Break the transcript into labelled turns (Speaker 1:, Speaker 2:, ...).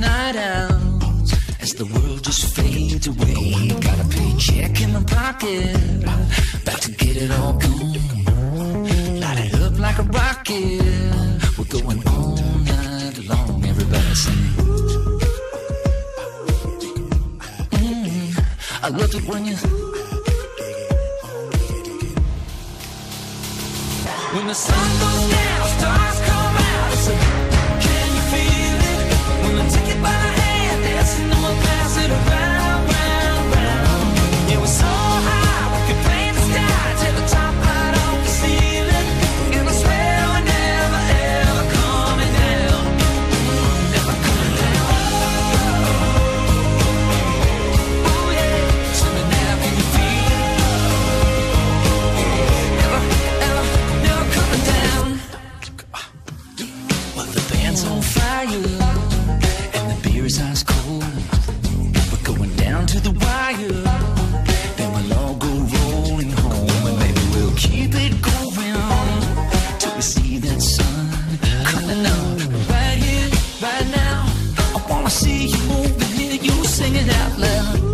Speaker 1: night out as the world just fades away. Got a paycheck in my pocket, about to get it all gone. Light it up like a rocket. We're going all night long. Everybody sing. Mm, I love it when you. When the sun goes down, stars come out. hands on fire, and the beer is ice cold. We're going down to the wire, then we'll all go rolling home, and maybe we'll keep it going till we see that sun coming up. Right here, right now, I wanna see you moving, you singing out loud.